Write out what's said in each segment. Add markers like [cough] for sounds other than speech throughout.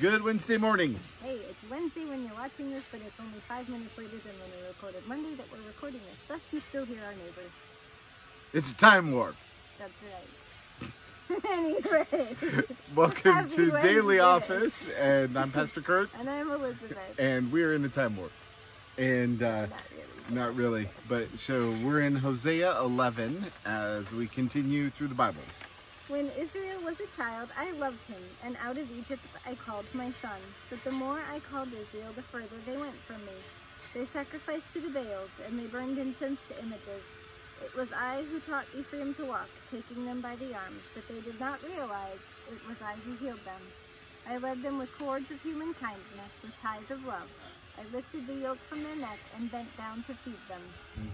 Good Wednesday morning. Hey, it's Wednesday when you're watching this, but it's only five minutes later than when we recorded Monday that we're recording this. Thus, you still hear our neighbor. It's a time warp. That's right. [laughs] anyway, Welcome to Daily Office, and I'm Pastor Kurt, and I'm Elizabeth. and we're in a time warp. And uh, Not really. not really, but so we're in Hosea 11 as we continue through the Bible. When Israel was a child, I loved him, and out of Egypt I called my son. But the more I called Israel, the further they went from me. They sacrificed to the Baals, and they burned incense to images. It was I who taught Ephraim to walk, taking them by the arms, but they did not realize it was I who healed them. I led them with cords of human kindness, with ties of love. I lifted the yoke from their neck and bent down to feed them. Hmm.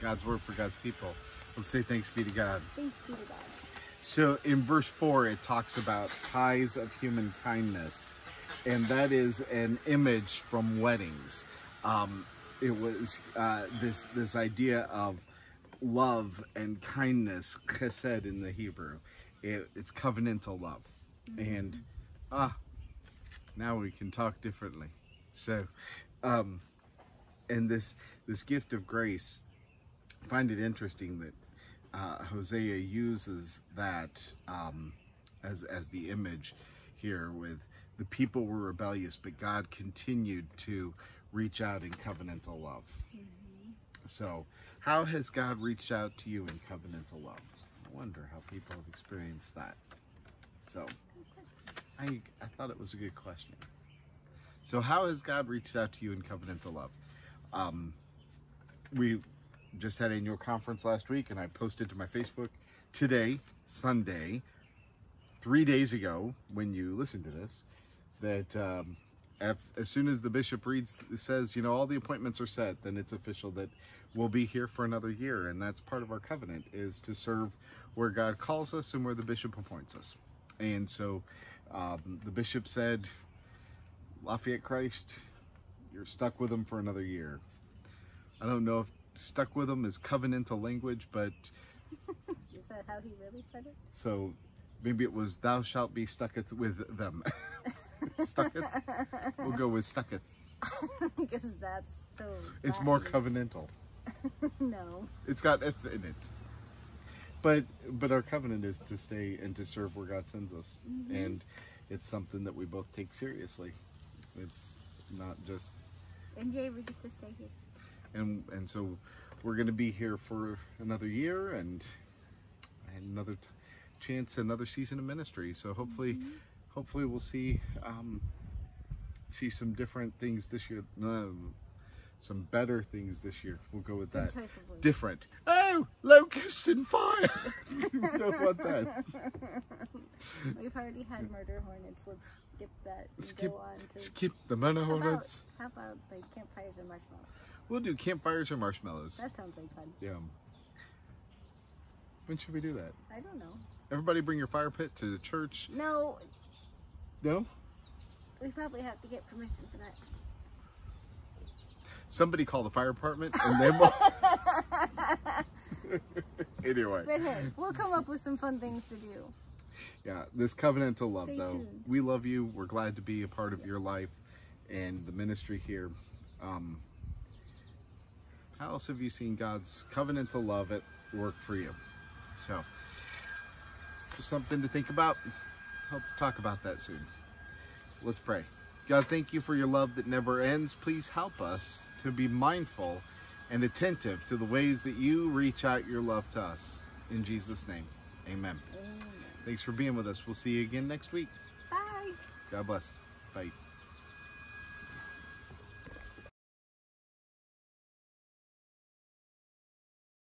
God's word for God's people. Let's say thanks be to God. Thanks be to God. So in verse 4, it talks about ties of human kindness, and that is an image from weddings. Um, it was uh, this this idea of love and kindness, chesed in the Hebrew. It, it's covenantal love, and ah, now we can talk differently. So, um, and this this gift of grace, I find it interesting that uh, Hosea uses that um, as as the image here with the people were rebellious, but God continued to reach out in covenantal love. So, how has God reached out to you in covenantal love? I wonder how people have experienced that. So, I I thought it was a good question. So, how has God reached out to you in covenantal love? Um, we just had annual conference last week, and I posted to my Facebook today, Sunday, three days ago, when you listen to this, that um, if, as soon as the bishop reads says, you know, all the appointments are set, then it's official that we'll be here for another year, and that's part of our covenant is to serve where God calls us and where the bishop appoints us. And so um, the bishop said, Lafayette Christ, you're stuck with him for another year. I don't know if stuck with him is covenantal language, but Is that how he really said it? so maybe it was thou shalt be stucketh with them. [laughs] stucketh? We'll go with stuck it. Because that's so. It's more covenantal. [laughs] no. It's got eth in it. But but our covenant is to stay and to serve where God sends us. Mm-hmm. And it's something that we both take seriously. It's not just And yay, we get to stay here. And and so we're going to be here for another year and, and another t- chance another season of ministry. So hopefully hopefully we'll see um see some different things this year no, some better things this year. We'll go with that. Different. Oh locusts and fire. [laughs] Don't want that. [laughs] We've already had murder hornets. Let's skip that skip go on to. skip the manna how about, hornets. how about like campfires and marshmallows? We'll do campfires or marshmallows That sounds like fun. yeah when should we do that I don't know. everybody bring your fire pit to the church No, no we probably have to get permission for that. somebody call the fire department and then we'll [laughs] anyway But hey, we'll come up with some fun things to do. yeah this covenantal love Stay though tuned. we love you we're glad to be a part of your life and the ministry here um how else have you seen god's covenantal love at work for you so just something to think about hope to talk about that soon so let's pray god thank you for your love that never ends please help us to be mindful and attentive to the ways that you reach out your love to us in jesus name amen Amen. Thanks for being with us. We'll see you again next week. Bye. God bless. Bye.